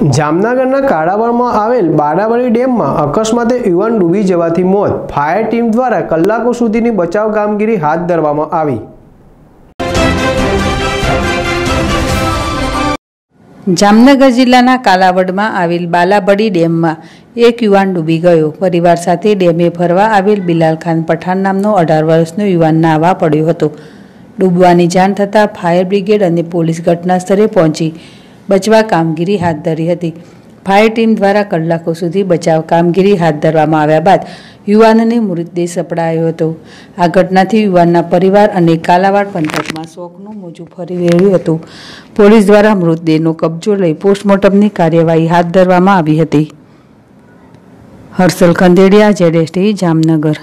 જામનગરના કાળાવળમાં આવેલ બારાવળી ડેમમાં અકસ્માતે યુવાન ડૂબી જવાથી મોત. ફાયર ટીમ દ્વારા કલાકો સુધીની બચાવ કામગીરી હાથ ધરવામાં આવી. જામનગર જિલ્લાના કાલાવડમાં આવેલ બાલાબડી ડેમમાં એક યુવાન ડૂબી ગયો. પરિવાર સાથે ડેમે ફરવા આવેલ બિલાલ ખાન પઠાણ નામનો અઢાર વર્ષનો યુવાન નાહવા પડ્યો હતો. ડૂબવાની જાણ થતાં ફાયર બ્રિગેડ અને પોલીસ ઘટના સ્થળે પહોંચી. બચવા કામગીરી હાથ ધરી હતી. ફાયર ટીમ દ્વારા કલાકો સુધી બચાવ કામગીરી હાથ ધરવામાં આવ્યા બાદ યુવાનને મૃતદેહ સપડાયો હતો. આ ઘટનાથી યુવાનના પરિવાર અને કાલાવાડ પંથકમાં શોકનું મોજું ફરી વળ્યું હતું. પોલીસ દ્વારા મૃતદેહનો કબજો લઈ પોસ્ટમોર્ટમની કાર્યવાહી હાથ ધરવામાં આવી હતી. હર્ષલ ખંદેડિયા જેડેસટી જામનગર.